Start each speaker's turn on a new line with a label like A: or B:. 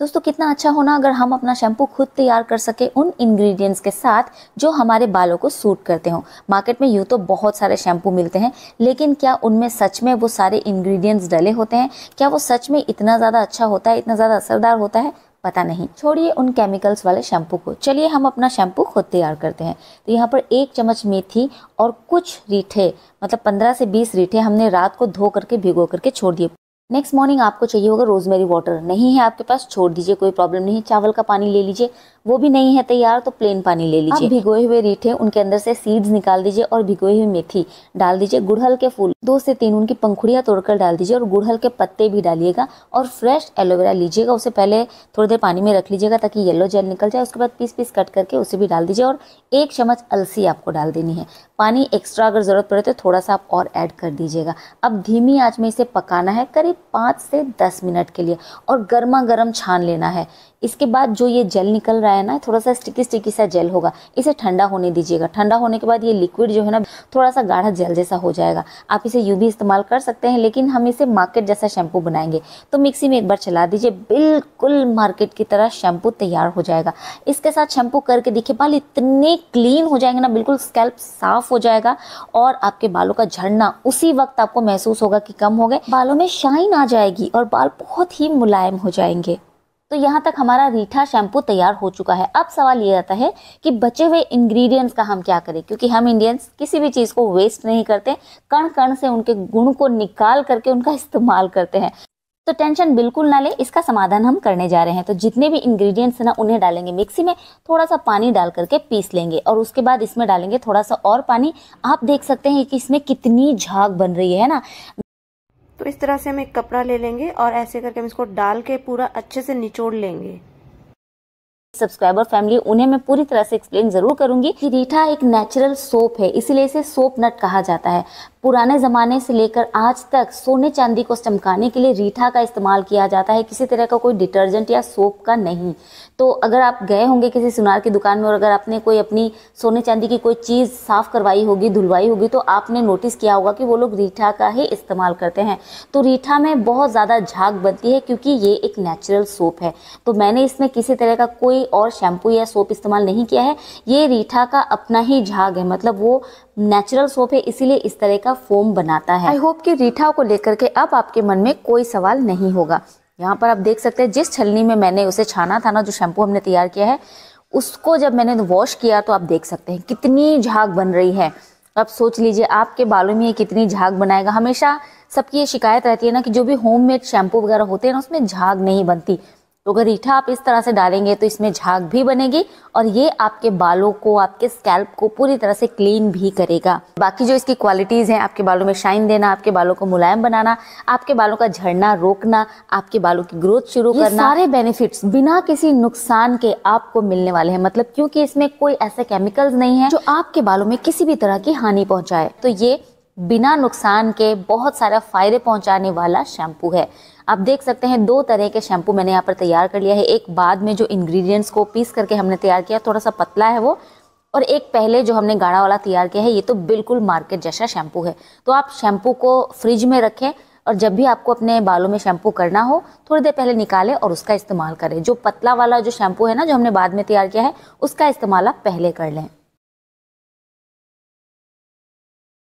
A: दोस्तों, कितना अच्छा होना अगर हम अपना शैम्पू खुद तैयार कर सके उन इंग्रेडिएंट्स के साथ जो हमारे बालों को सूट करते हो। मार्केट में यूँ तो बहुत सारे शैम्पू मिलते हैं, लेकिन क्या उनमें सच में वो सारे इंग्रेडिएंट्स डले होते हैं? क्या वो सच में इतना ज़्यादा अच्छा होता है, इतना ज़्यादा असरदार होता है? पता नहीं। छोड़िए उन केमिकल्स वाले शैम्पू को। चलिए हम अपना शैम्पू खुद तैयार करते हैं। तो यहाँ पर एक चम्मच मेथी और कुछ रीठे मतलब पंद्रह से बीस रीठे हमने रात को धो करके, भिगो करके छोड़ दिए। नेक्स्ट मॉर्निंग आपको चाहिए होगा रोजमेरी वाटर नहीं है आपके पास, छोड़ दीजिए, कोई प्रॉब्लम नहीं है। चावल का पानी ले लीजिए। वो भी नहीं है तैयार तो प्लेन पानी ले लीजिए। भिगोए हुए रीठे उनके अंदर से सीड्स निकाल दीजिए और भिगोई हुई मेथी डाल दीजिए। गुड़हल के फूल दो से तीन उनकी पंखुड़ियाँ तोड़कर डाल दीजिए और गुड़हल के पत्ते भी डालिएगा और फ्रेश एलोवेरा लीजिएगा। उसे पहले थोड़ी देर पानी में रख लीजिएगा ताकि येलो जेल निकल जाए। उसके बाद पीस पीस कट करके उसे भी डाल दीजिए और एक चम्मच अलसी आपको डाल देनी है। पानी एक्स्ट्रा अगर ज़रूरत पड़े तो थोड़ा सा आप और ऐड कर दीजिएगा। अब धीमी आँच में इसे पकाना है करीब पाँच से दस मिनट के लिए और गर्मा गर्म छान लेना है। इसके बाद जो ये जेल निकल रहा है ना, थोड़ा सा स्टिकी स्टिकी सा जेल होगा। इसे ठंडा होने दीजिएगा। ठंडा होने के बाद ये लिक्विड जो है ना, थोड़ा सा गाढ़ा जेल जैसा हो जाएगा। आप इसे यू भी इस्तेमाल कर सकते हैं, लेकिन हम इसे मार्केट जैसा शैम्पू बनाएँगे। तो मिक्सी में एक बार चला दीजिए। बिल्कुल मार्केट की तरह शैम्पू तैयार हो जाएगा। इसके साथ शैम्पू करके देखिए, बाल इतने क्लीन हो जाएँगे ना, बिल्कुल स्कैल्प साफ़ हो जाएगा और आपके बालों का झड़ना उसी वक्त आपको महसूस होगा कि कम हो गए। बालों में शाइन आ जाएगी और बाल बहुत ही मुलायम हो जाएँगे। तो यहाँ तक हमारा रीठा शैम्पू तैयार हो चुका है। अब सवाल ये आता है कि बचे हुए इंग्रेडिएंट्स का हम क्या करें? क्योंकि हम इंडियंस किसी भी चीज़ को वेस्ट नहीं करते कण कण से उनके गुण को निकाल करके उनका इस्तेमाल करते हैं। तो टेंशन बिल्कुल ना ले, इसका समाधान हम करने जा रहे हैं। तो जितने भी इंग्रेडिएंट्स हैं ना, उन्हें डालेंगे मिक्सी में थोड़ा सा पानी डाल करके पीस लेंगे और उसके बाद इसमें डालेंगे थोड़ा सा और पानी। आप देख सकते हैं कि इसमें कितनी झाग बन रही है ना?
B: इस तरह से हम एक कपड़ा ले लेंगे और ऐसे करके हम इसको डाल के पूरा अच्छे से निचोड़ लेंगे।
A: सब्सक्राइबर फैमिली उन्हें मैं पूरी तरह से एक्सप्लेन ज़रूर करूँगी कि रीठा एक नेचुरल सोप है, इसीलिए इसे सोप नट कहा जाता है। पुराने ज़माने से लेकर आज तक सोने चांदी को चमकाने के लिए रीठा का इस्तेमाल किया जाता है, किसी तरह का कोई डिटर्जेंट या सोप का नहीं। तो अगर आप गए होंगे किसी सुनार की दुकान में और अगर आपने कोई अपनी सोने चांदी की कोई चीज़ साफ़ करवाई होगी, धुलवाई होगी तो आपने नोटिस किया होगा कि वो लोग रीठा का ही इस्तेमाल करते हैं। तो रीठा में बहुत ज़्यादा झाग बनती है क्योंकि ये एक नेचुरल सोप है। तो मैंने इसमें किसी तरह का कोई और शैम्पू या सोप इस्तेमाल नहीं किया है। ये रीठा का अपना ही झाग है मतलब वो नेचुरल सोप है, इसीलिए इस तरह का फोम बनाता है। आई होप कि रीठा को लेकर के अब आपके मन में कोई सवाल नहीं होगा। यहाँ पर आप देख सकते हैं, जिस छलनी में मैंने उसे छाना था ना, जो शैम्पू हमने तैयार किया है, उसको जब मैंने वॉश किया तो आप देख सकते हैं कितनी झाग बन रही है। अब सोच लीजिए, आपके बालों में ये कितनी झाग बनाएगा। हमेशा सबकी ये शिकायत रहती है ना कि जो भी होममेड शैम्पू वगैरह होते हैं ना, उसमें झाग नहीं बनती। तो अगर रीठा आप इस तरह से डालेंगे तो इसमें झाग भी बनेगी और ये आपके बालों को आपके स्कैल्प को पूरी तरह से क्लीन भी करेगा। बाकी जो इसकी क्वालिटीज़ हैं आपके बालों में शाइन देना आपके बालों को मुलायम बनाना आपके बालों का झड़ना रोकना आपके बालों की ग्रोथ शुरू करना सारे बेनिफिट्स बिना किसी नुकसान के आपको मिलने वाले हैं। मतलब क्योंकि इसमें कोई ऐसे केमिकल्स नहीं है जो आपके बालों में किसी भी तरह की हानि पहुँचाए। तो ये बिना नुकसान के बहुत सारा फ़ायदे पहुँचाने वाला शैम्पू है। आप देख सकते हैं दो तरह के शैम्पू मैंने यहाँ पर तैयार कर लिया है। एक बाद में जो इंग्रेडिएंट्स को पीस करके हमने तैयार किया थोड़ा सा पतला है वो, और एक पहले जो हमने गाढ़ा वाला तैयार किया है, ये तो बिल्कुल मार्केट जैसा शैम्पू है। तो आप शैम्पू को फ्रिज में रखें और जब भी आपको अपने बालों में शैम्पू करना हो, थोड़ी देर पहले निकालें और उसका इस्तेमाल करें। जो पतला वाला जो शैम्पू है ना, जो हमने बाद में तैयार किया है, उसका इस्तेमाल आप पहले कर लें।